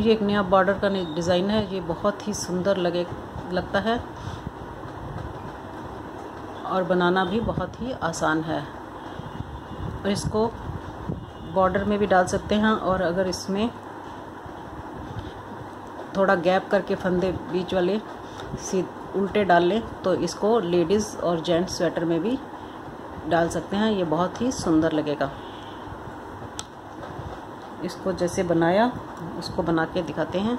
ये एक नया बॉर्डर का डिज़ाइन है, ये बहुत ही सुंदर लगे, लगता है। और बनाना भी बहुत ही आसान है। और इसको बॉर्डर में भी डाल सकते हैं, और अगर इसमें थोड़ा गैप करके फंदे बीच वाले सी उल्टे डाल लें तो इसको लेडीज़ और जेंट्स स्वेटर में भी डाल सकते हैं, ये बहुत ही सुंदर लगेगा। इसको जैसे बनाया, उसको बना के दिखाते हैं।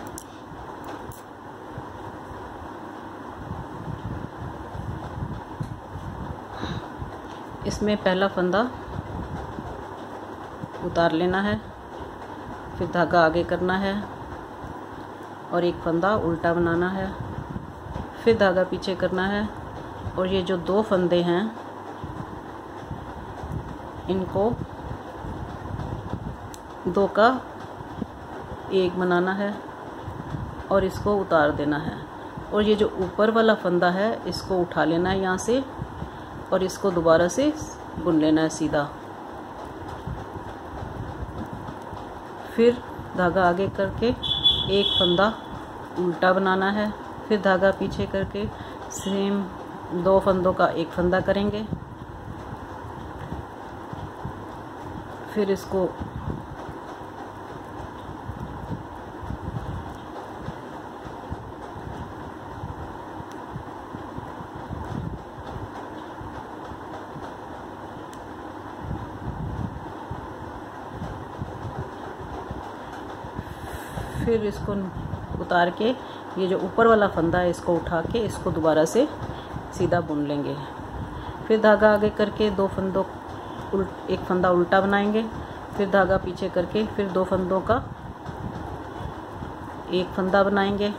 इसमें पहला फंदा उतार लेना है, फिर धागा आगे करना है, और एक फंदा उल्टा बनाना है, फिर धागा पीछे करना है, और ये जो दो फंदे हैं, इनको दो का एक बनाना है और इसको उतार देना है। और ये जो ऊपर वाला फंदा है, इसको उठा लेना है यहाँ से और इसको दोबारा से बुन लेना है सीधा। फिर धागा आगे करके एक फंदा उल्टा बनाना है। फिर धागा पीछे करके सेम दो फंदों का एक फंदा करेंगे। फिर इसको फिर इसको उतार के, ये जो ऊपर वाला फंदा है, इसको उठा के इसको दोबारा से सीधा बुन लेंगे। फिर धागा आगे करके दो फंदों एक फंदा उल्टा बनाएँगे। फिर धागा पीछे करके फिर दो फंदों का एक फंदा बनाएँगे।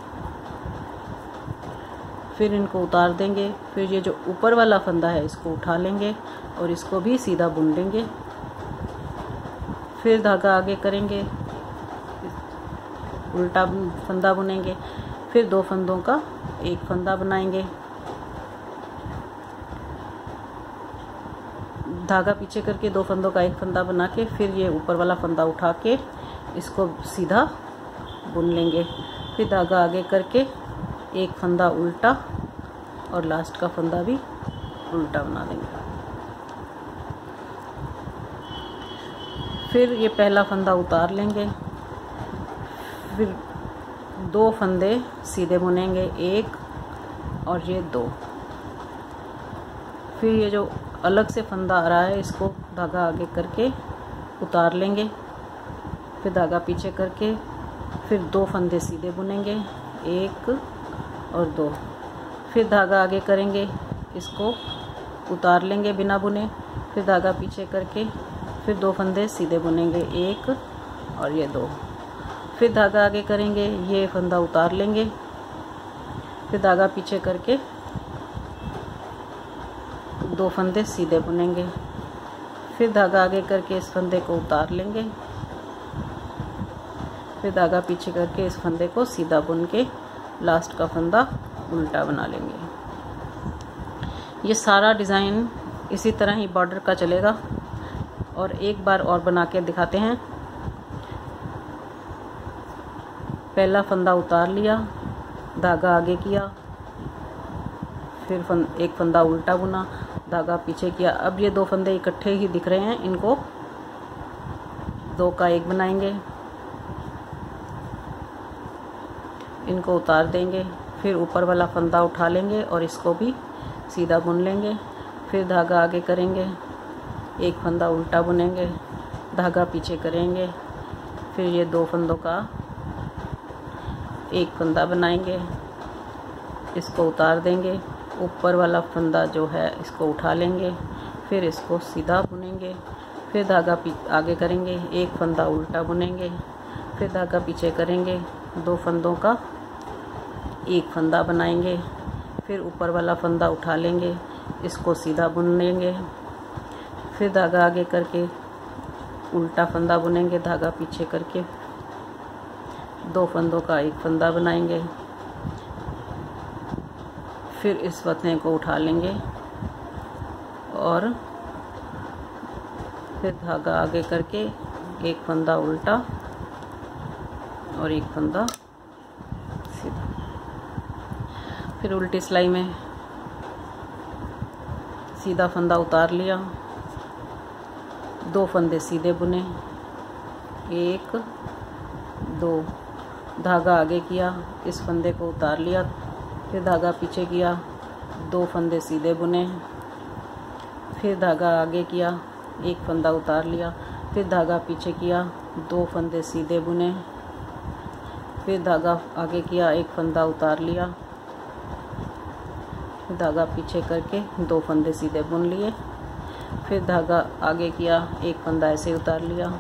फिर इनको उतार देंगे। फिर ये जो ऊपर वाला फंदा है, इसको उठा लेंगे और इसको भी सीधा बुन लेंगे। फिर धागा आगे करेंगे। उल्टा फंदा बुनेंगे, फिर दो फंदों का एक फंदा बनाएँगे। धागा पीछे करके दो फंदों का एक फंदा बना के फिर ये ऊपर वाला फंदा उठा के इसको सीधा बुन लेंगे। फिर धागा आगे करके एक फंदा उल्टा और लास्ट का फंदा भी उल्टा बना देंगे। फिर ये पहला फंदा उतार लेंगे। फिर दो फंदे सीधे बुनेंगे, एक और ये दो। फिर ये जो अलग से फंदा आ रहा है, इसको धागा आगे करके उतार लेंगे, फिर धागा पीछे करके फिर दो फंदे सीधे बुनेंगे, एक और दो। फिर धागा आगे करेंगे, इसको उतार लेंगे बिना बुने, फिर धागा पीछे करके फिर दो फंदे सीधे बुनेंगे, एक और ये दो। फिर धागा आगे करेंगे, ये फंदा उतार लेंगे। फिर धागा पीछे करके दो फंदे सीधे बुनेंगे। फिर धागा आगे करके इस फंदे को उतार लेंगे। फिर धागा पीछे करके इस फंदे को सीधा बुन के लास्ट का फंदा उल्टा बना लेंगे। ये सारा डिज़ाइन इसी तरह ही बॉर्डर का चलेगा। और एक बार और बना के दिखाते हैं। पहला फंदा उतार लिया धागा आगे किया फिर फन, एक फंदा उल्टा बुना धागा पीछे किया अब ये दो फंदे इकट्ठे ही दिख रहे हैं इनको दो का एक बनाएँगे इनको उतार देंगे फिर ऊपर वाला फंदा उठा लेंगे और इसको भी सीधा बुन लेंगे फिर धागा आगे करेंगे एक फंदा उल्टा बुनेंगे धागा पीछे करेंगे फिर ये दो फंदों का एक फंदा बनाएँगे, इसको उतार देंगे, ऊपर वाला फंदा जो है इसको उठा लेंगे, फिर इसको सीधा बुनेंगे, फिर धागा आगे करेंगे, एक फंदा उल्टा बुनेंगे, फिर धागा पीछे करेंगे, दो फंदों का एक फंदा बनाएँगे, फिर ऊपर वाला फंदा उठा लेंगे, इसको सीधा बुन लेंगे, फिर धागा आगे करके उल्टा फंदा बुनेंगे, धागा पीछे करके। दो फंदों का एक फंदा बनाएँगे। फिर इस फतने को उठा लेंगे और फिर धागा आगे करके एक फंदा उल्टा और एक फंदा सीधा। फिर उल्टी सिलाई में सीधा फंदा उतार लिया। दो फंदे सीधे बुने। एक, दो धागा आगे किया, इस फंदे को उतार लिया, फिर धागा पीछे किया, दो फंदे सीधे बुने, फिर धागा आगे किया, एक फंदा उतार लिया, फिर धागा पीछे किया, दो फंदे सीधे बुने, फिर धागा आगे किया, एक फंदा उतार लिया, फिर धागा पीछे करके दो फंदे सीधे बुन लिए, फिर धागा आगे किया, एक फंदा ऐसे उतार लिया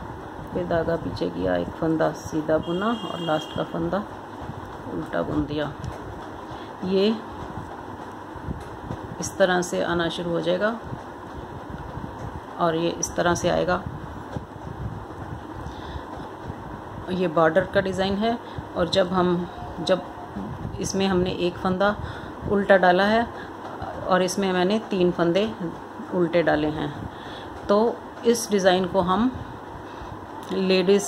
फिर धागा पीछे किया, एक फंदा सीधा बुना और लास्ट का फंदा उल्टा बुन दिया। ये इस तरह से आना शुरू हो जाएगा और ये इस तरह से आएगा। ये बॉर्डर का डिज़ाइन है और जब हम, जब इसमें हमने एक फंदा उल्टा डाला है और इसमें मैंने तीन फंदे उल्टे डाले हैं तो इस डिज़ाइन को हम लेडीज़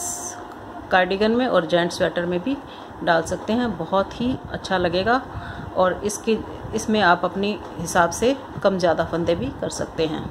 कार्डिगन में और जेंट्स स्वेटर में भी डाल सकते हैं। बहुत ही अच्छा लगेगा और इसके, इसमें आप अपने हिसाब से कम ज़्यादा फंदे भी कर सकते हैं।